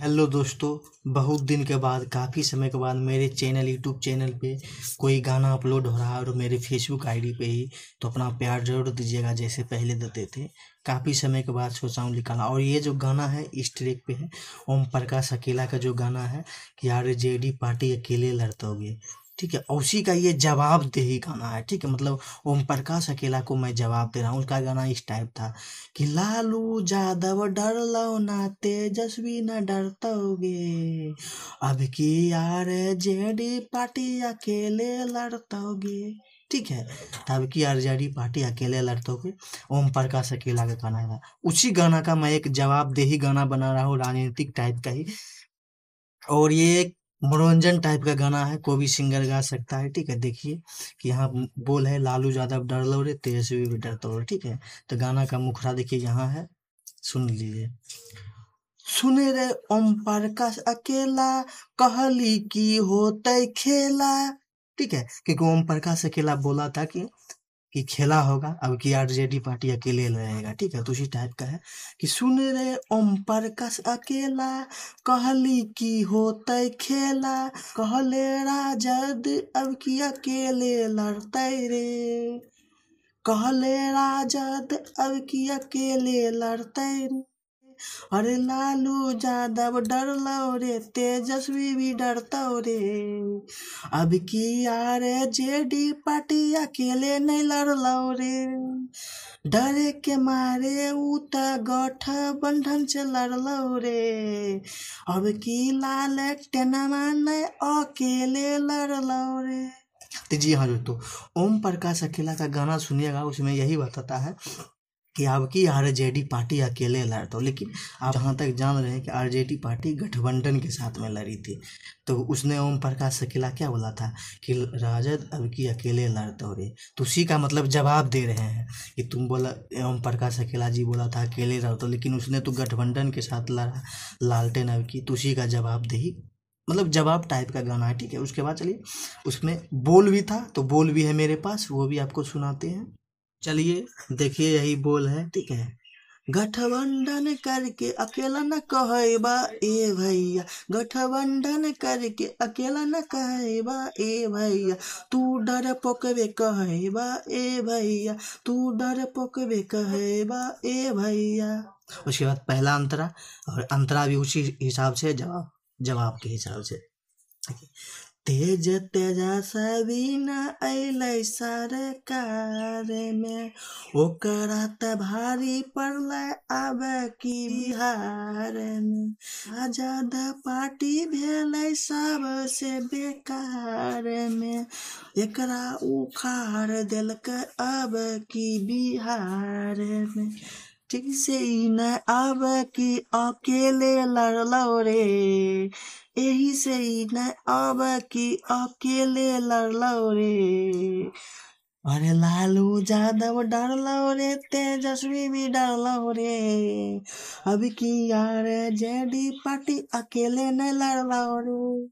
Hello दोस्तों, बहुत दिन के बाद, काफ़ी समय के बाद मेरे चैनल यूट्यूब चैनल पे कोई गाना अपलोड हो रहा है और मेरे फेसबुक आईडी पे ही तो अपना प्यार ज़रूर दीजिएगा, जैसे पहले देते थे। काफ़ी समय के बाद सोचा हूँ निकाला और ये जो गाना है, इस ट्रैक पे है, ओम प्रकाश अकेला का जो गाना है, कि यार जेडी पार्टी अकेले लड़तोगे। ठीक है उसी का ये जवाब देही गाना है, ठीक है मतलब ओम प्रकाश अकेला को मैं जवाब दे रहा हूँ, उनका गाना इस टाइप था। कि लालू यादव डर लो ना, तेजस्वी न डरतोगे। अब की यार जेडी पार्टी अकेले लड़तोगे। ठीक है, तब की आर आरजेडी पार्टी अकेले लड़तोगे ओम प्रकाश अकेला का गाना है। उसी गाना का मैं एक जवाब देही गाना बना रहा हूँ, राजनीतिक टाइप का ही। और ये मनोरंजन टाइप का गाना है, कोई भी सिंगर गा सकता है, ठीक है? देखिए कि यहाँ बोल है, लालू यादव डर लो रे तेजस्वी भी डरते हो, ठीक है? तो गाना का मुखरा देखिए यहाँ है, सुन लीजिए। सुने रे ओम प्रकाश अकेला, कहली की होते खेला, ठीक है? क्योंकि ओम प्रकाश अकेला बोला था कि कि खेला होगा, अब की आरजेडी पार्टी अकेले रहेगा, ठीक है? तो उसी टाइप का है कि सुन रे ओम प्रकाश अकेला, कहली की होते खेला, कहले राजद, अब की अकेले लड़ते रे? कहले राजद, अब की अकेले लड़ते रे? अरे लालू यादव डर लो रे, तेजस्वी भी डरता रे। अब की यार जेडी पार्टी अकेले नहीं लड़ लो रे। डरे के मारे ऊ गठ बंधन से लड़ लो रे। अब की लाल टेनमा नहीं अकेले लड़ लो रे। जी हाँ दोस्तों, ओम प्रकाश अकेला का गाना सुनिएगा, उसमें यही बताता है कि आपकी आरजेडी पार्टी अकेले लड़ता हो लेकिन आप जहाँ तक जान रहे हैं कि आरजेडी पार्टी गठबंधन के साथ में लड़ी थी तो उसने ओम प्रकाश अकेला क्या बोला था कि राजद अब की अकेले लड़ते हो रे? तो उसी का मतलब जवाब दे रहे हैं कि तुम बोला, ओम प्रकाश अकेला जी बोला था अकेले लड़ते हो लेकिन उसने तो गठबंधन के साथ लड़ा, लालटेन अब की तो उसी का जवाब दे मतलब जवाब टाइप का गाना है ठीक है? उसके बाद चलिए, उसमें बोल भी था तो बोल भी है मेरे पास, वो भी आपको सुनाते हैं। चलिए, देखिए यही बोल है, ठीक है? गठबंधन करके अकेला न कहेबा ए भैया, गठबंधन करके अकेला न कहेबा ए भैया, तू डर पोकबे कहेबा ए भैया, तू डर पोकबे कहेबा ए भैया। उसके बाद पहला अंतरा, और अंतरा भी उसी हिसाब से, जवाब जवाब के हिसाब से। तेज तेजस्वी न अलै सरकार में। त भारी पड़ल अब की बिहार में। आज़ाद पार्टी भेलै सबसे बेकार में। एकरा उखाड़ देलक अब की बिहार में। ठीक से न अब की अकेले लड़लो रे। यही से न अब की अकेले लड़लो रे। अरे लालू यादव डरलो रे, तेजस्वी भी डरलो रे। अब की यार जेडी पार्टी अकेले न लड़लो रे।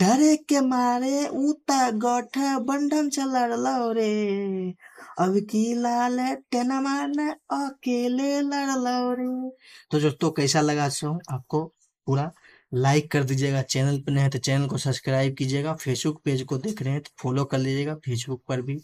डरे के मारे ऊता गठ बंधन से लड़लो रे। अब की लाल टेना मारने अकेले लड़लो रे। तो दोस्तों, कैसा लगा सो आपको? पूरा लाइक कर दीजिएगा चैनल पर नहीं है तो चैनल को सब्सक्राइब कीजिएगा फेसबुक पेज को देख रहे हैं तो फॉलो कर लीजिएगा फेसबुक पर भी।